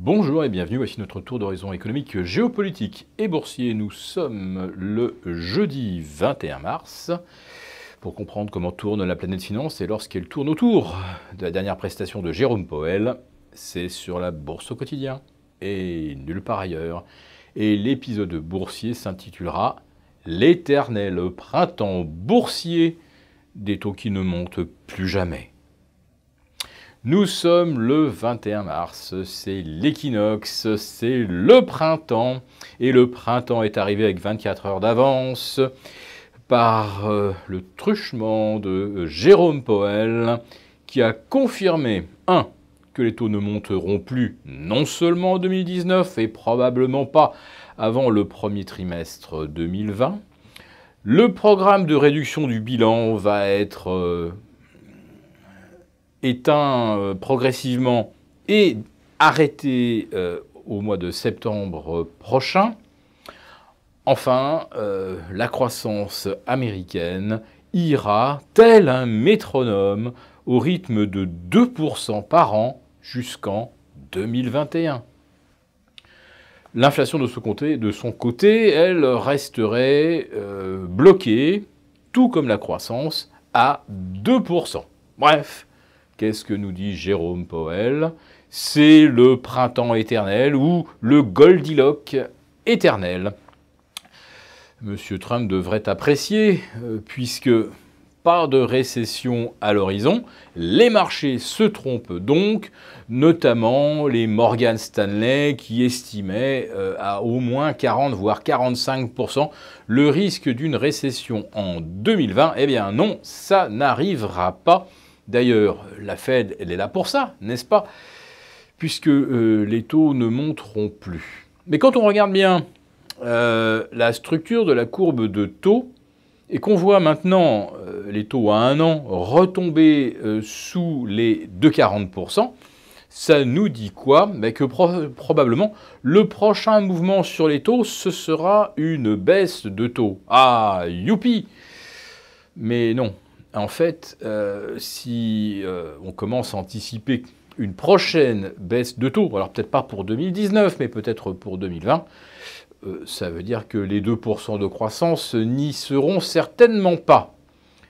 Bonjour et bienvenue, voici notre tour d'horizon économique, géopolitique et boursier. Nous sommes le jeudi 21 mars pour comprendre comment tourne la planète finance et lorsqu'elle tourne autour de la dernière prestation de Jérôme Powell, c'est sur la bourse au quotidien et nulle part ailleurs. Et l'épisode boursier s'intitulera L'éternel printemps boursier des taux qui ne montent plus jamais. Nous sommes le 21 mars, c'est l'équinoxe, c'est le printemps, et le printemps est arrivé avec 24 heures d'avance par euh, le truchement de Jérôme Powell, qui a confirmé, 1. que les taux ne monteront plus non seulement en 2019 et probablement pas avant le premier trimestre 2020. Le programme de réduction du bilan va être euh, éteint euh, progressivement et arrêté euh, au mois de septembre prochain. Enfin, euh, la croissance américaine ira, tel un métronome, au rythme de 2% par an jusqu'en 2021. L'inflation de, de, son côté, elle resterait bloquée, tout comme la croissance, à 2%. Bref, Qu'est-ce que nous dit Jérôme Powell? C'est le printemps éternel ou le Goldilocks éternel. Monsieur Trump devrait apprécier, euh, puisque pas de récession à l'horizon. Les marchés se trompent donc, notamment les Morgan Stanley qui estimaient euh, à au moins 40 voire 45% le risque d'une récession en 2020. Eh bien non, ça n'arrivera pas. D'ailleurs, la Fed, elle est là pour ça, n'est-ce pas? Puisque euh, les taux ne monteront plus. Mais quand on regarde bien euh, la structure de la courbe de taux, et qu'on voit maintenant euh, les taux à un an retomber sous les 2,40%, ça nous dit quoi? Que probablement le prochain mouvement sur les taux, ce sera une baisse de taux. Ah, youpi Mais non, en fait, euh, si euh, on commence à anticiper une prochaine baisse de taux, alors peut-être pas pour 2019, mais peut-être pour 2020, euh, ça veut dire que les 2% de croissance n'y seront certainement pas.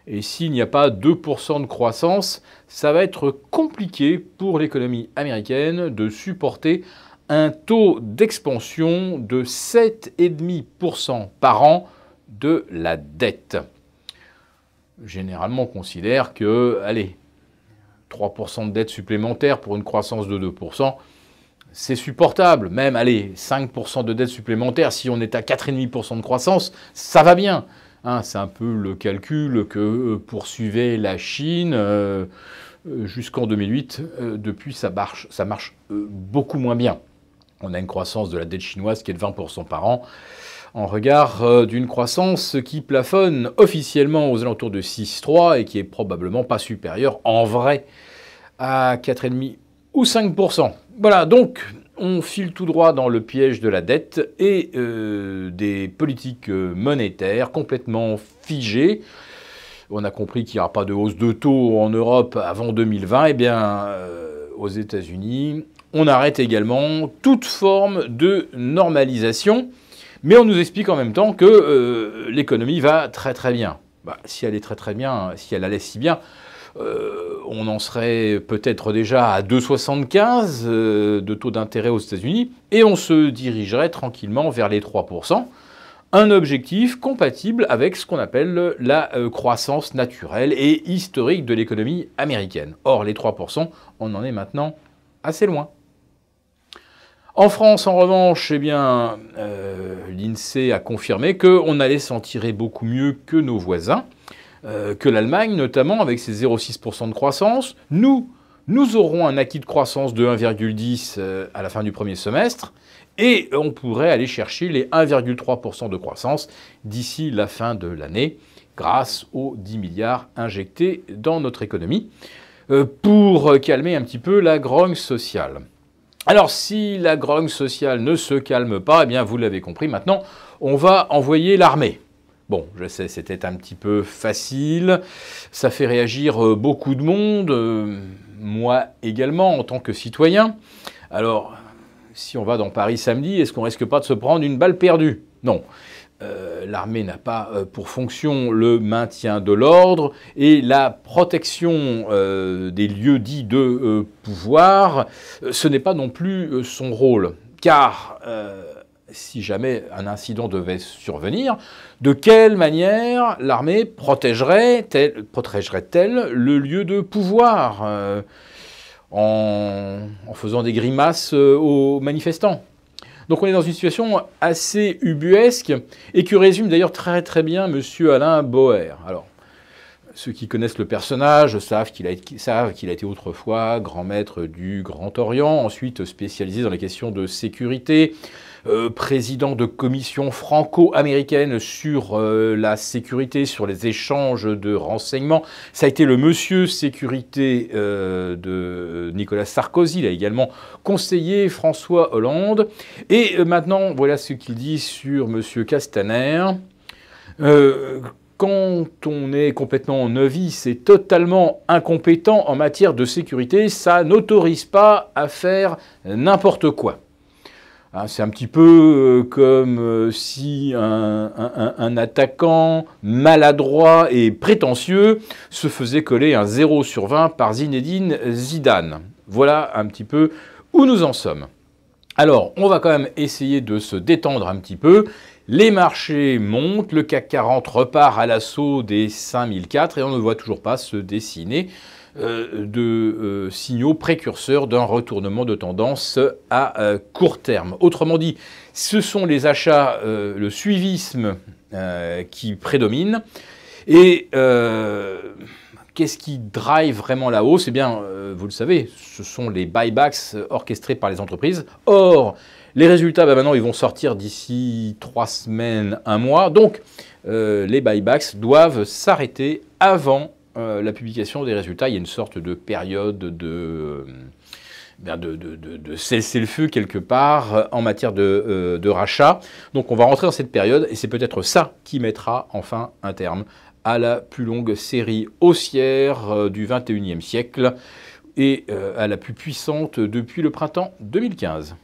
Et s'il n'y a pas 2% de croissance, ça va être compliqué pour l'économie américaine de supporter un taux d'expansion de 7,5% par an de la dette généralement considère que, allez, 3% de dette supplémentaire pour une croissance de 2%, c'est supportable. Même, allez, 5% de dette supplémentaire, si on est à 4,5% de croissance, ça va bien. Hein, c'est un peu le calcul que euh, poursuivait la Chine euh, euh, jusqu'en 2008. depuis, ça marche, ça marche beaucoup moins bien. On a une croissance de la dette chinoise qui est de 20% par an en regard euh, d'une croissance qui plafonne officiellement aux alentours de 6,3 et qui est probablement pas supérieure en vrai à 4,5 ou 5%. Voilà, donc on file tout droit dans le piège de la dette et euh, des politiques monétaires complètement figées. On a compris qu'il n'y aura pas de hausse de taux en Europe avant 2020. Eh bien, euh, aux États-Unis, on arrête également toute forme de normalisation. Mais on nous explique en même temps que euh, l'économie va très très bien. Bah, si elle est très très bien, si elle allait si bien, euh, on en serait peut-être déjà à 2,75 euh, de taux d'intérêt aux États-Unis et on se dirigerait tranquillement vers les 3%. Un objectif compatible avec ce qu'on appelle la croissance naturelle et historique de l'économie américaine. Or, les 3%, on en est maintenant assez loin. En France, en revanche, eh euh, l'INSEE a confirmé qu'on allait s'en tirer beaucoup mieux que nos voisins, euh, que l'Allemagne notamment, avec ses 0,6% de croissance. Nous, nous aurons un acquis de croissance de 1,10 euh, à la fin du premier semestre, et on pourrait aller chercher les 1,3% de croissance d'ici la fin de l'année, grâce aux 10 milliards injectés dans notre économie, pour calmer un petit peu la grogne sociale. Alors si la grogne sociale ne se calme pas, eh bien vous l'avez compris, maintenant on va envoyer l'armée. Bon, je sais, c'était un petit peu facile, ça fait réagir euh, beaucoup de monde, euh, moi également en tant que citoyen. Alors, si on va dans Paris samedi, est-ce qu'on risque pas de se prendre une balle perdue? Non. Euh, l'armée n'a pas euh, pour fonction le maintien de l'ordre et la protection euh, des lieux dits de pouvoir, ce n'est pas non plus son rôle. Car si jamais un incident devait survenir, de quelle manière l'armée protégerait-elle protégerait le lieu de pouvoir en, faisant des grimaces aux manifestants? Donc on est dans une situation assez ubuesque et qui résume d'ailleurs très très bien M. Alain Boer. Alors, ceux qui connaissent le personnage savent qu'il a, a, été autrefois grand maître du Grand Orient, ensuite spécialisé dans les questions de sécurité, euh, président de commission franco-américaine sur euh, la sécurité, sur les échanges de renseignements. Ça a été le monsieur sécurité euh, de Nicolas Sarkozy. Il a également conseillé François Hollande. Et maintenant, voilà ce qu'il dit sur monsieur Castaner quand on est complètement novice et totalement incompétent en matière de sécurité, ça n'autorise pas à faire n'importe quoi. Hein, c'est un petit peu euh, comme euh, si un, attaquant maladroit et prétentieux se faisait coller un 0 sur 20 par Zinedine Zidane. Voilà un petit peu où nous en sommes. Alors, on va quand même essayer de se détendre un petit peu. Les marchés montent, le CAC 40 repart à l'assaut des 5004 et on ne voit toujours pas se dessiner euh, de euh, signaux précurseurs d'un retournement de tendance à euh, court terme. Autrement dit, ce sont les achats, le suivisme qui prédomine. Et qu'est-ce qui drive vraiment la hausse? Eh bien, vous le savez, ce sont les buybacks orchestrés par les entreprises. Or, les résultats, bah, maintenant, ils vont sortir d'ici trois semaines, un mois. Donc, les buybacks doivent s'arrêter avant euh, la publication des résultats, il y a une sorte de période de, euh, ben de, de, cesser le feu quelque part euh, en matière de, rachat. Donc on va rentrer dans cette période et c'est peut-être ça qui mettra enfin un terme à la plus longue série haussière du 21e siècle et à la plus puissante depuis le printemps 2015.